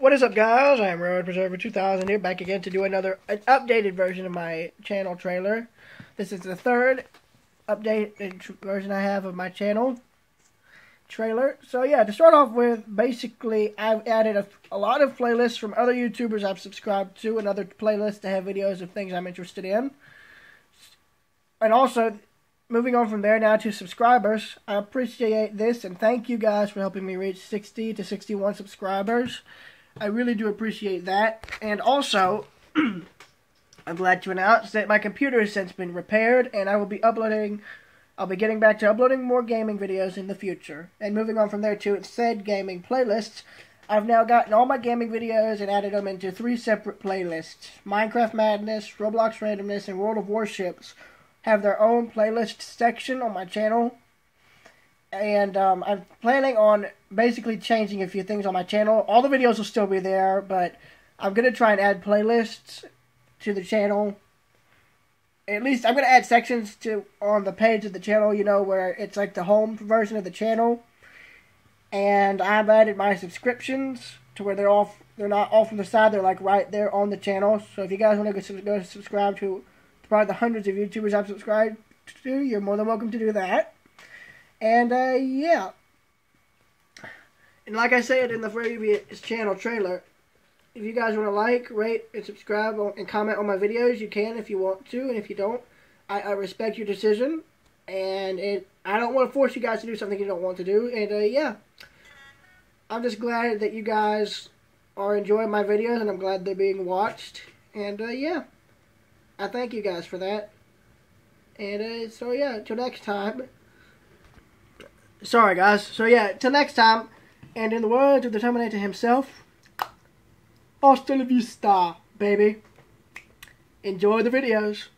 What is up, guys? I am Road Preserver 2000 here, back again to do another an updated version of my channel trailer. This is the third updated version I have of my channel trailer. So yeah, to start off with, basically I've added a, a lot of playlists from other YouTubers I've subscribed to, and other playlists to have videos of things I'm interested in. And also, moving on from there now to subscribers, I appreciate this and thank you guys for helping me reach 60 to 61 subscribers. I really do appreciate that. And also, I'm glad to announce that my computer has since been repaired and I will be uploading, I'll be getting back to uploading more gaming videos in the future. And moving on from there to said gaming playlists, I've now gotten all my gaming videos and added them into three separate playlists. Minecraft Madness, Roblox Randomness, and World of Warships have their own playlist section on my channel and um, I'm planning on basically changing a few things on my channel. All the videos will still be there, but I'm gonna try and add playlists to the channel. At least I'm gonna add sections to on the page of the channel, you know, where it's like the home version of the channel. And I've added my subscriptions to where they're all they're not all from the side; they're like right there on the channel. So if you guys want to go, go subscribe to probably the hundreds of YouTubers I've subscribed to, you're more than welcome to do that. And, uh, yeah. And like I said in the previous channel trailer, if you guys want to like, rate, and subscribe and comment on my videos, you can if you want to. And if you don't, I, I respect your decision. And it, I don't want to force you guys to do something you don't want to do. And, uh, yeah. I'm just glad that you guys are enjoying my videos, and I'm glad they're being watched. And, uh, yeah. I thank you guys for that. And, uh, so, yeah, until next time. Sorry, guys. So, yeah, till next time. And in the words of the Terminator himself, hasta la vista, baby. Enjoy the videos.